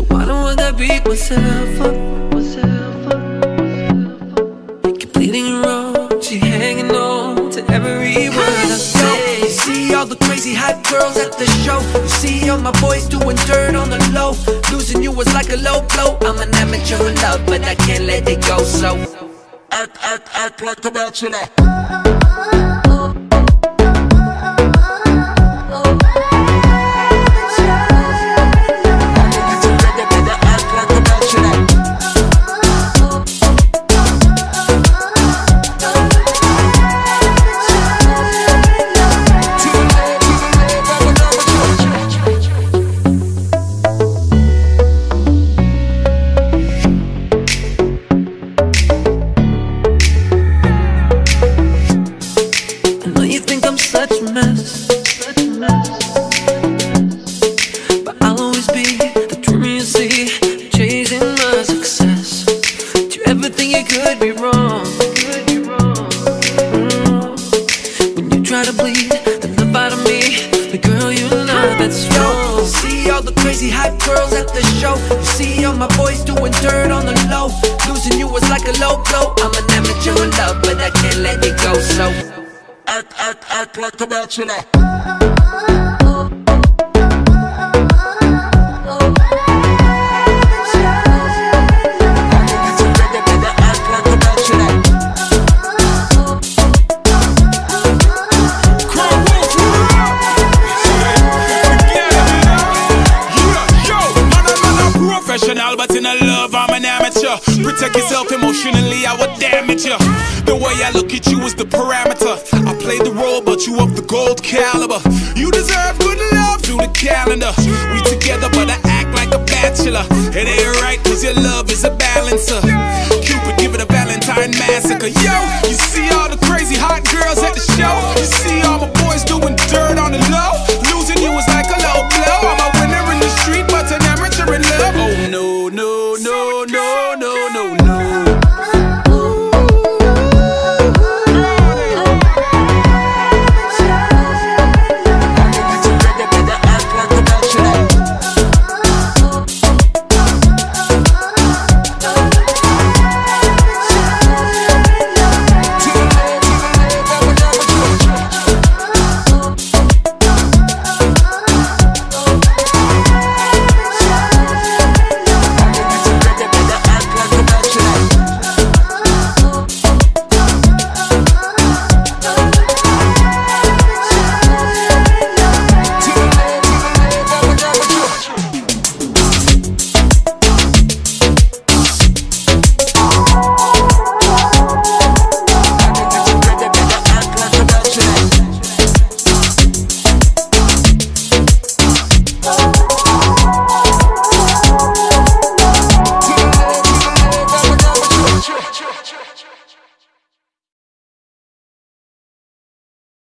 So why don't I gotta beat myself up? Myself up, myself up. Completing wrong, she hanging on to every word I say. You see all the crazy hot girls at the show. You see all my boys doing dirt on the low. Losing you was like a low blow. I'm an amateur in love, but I can't let it go. So Act, act, act like a bachelor. Uh-uh. Could be wrong? Could be wrong? Mm. When you try to bleed the love out of me, the girl you know that's Yo, wrong. you see all the crazy hot girls at the show. You see all my boys doing dirt on the low. Losing you was like a low blow. I'm an amateur in love, but I can't let it go. So Act, act, act like a bachelor. Professional, but in a love, I'm an amateur. Protect yourself emotionally, I would damage you. The way I look at you is the parameter. I play the role, but you of the gold caliber. You deserve good love through the calendar. We together, but I act like a bachelor. It ain't right, cause your love is a balancer. Cupid, give it a Valentine massacre. Yo, you see